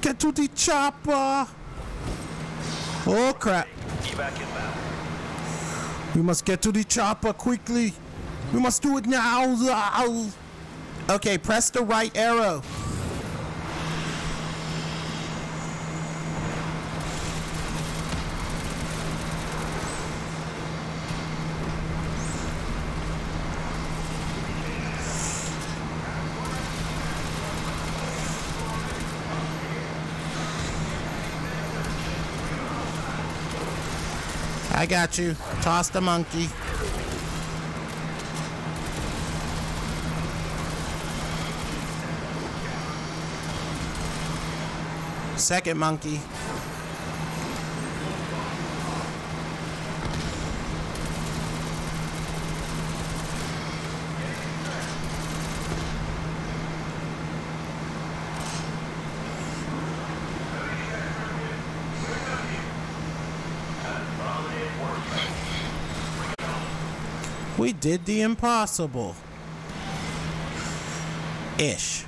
Get to the chopper! Oh crap. We must get to the chopper quickly. We must do it now. Okay, press the right arrow. I got you. Toss the monkey. Second monkey. We did the impossible. Ish.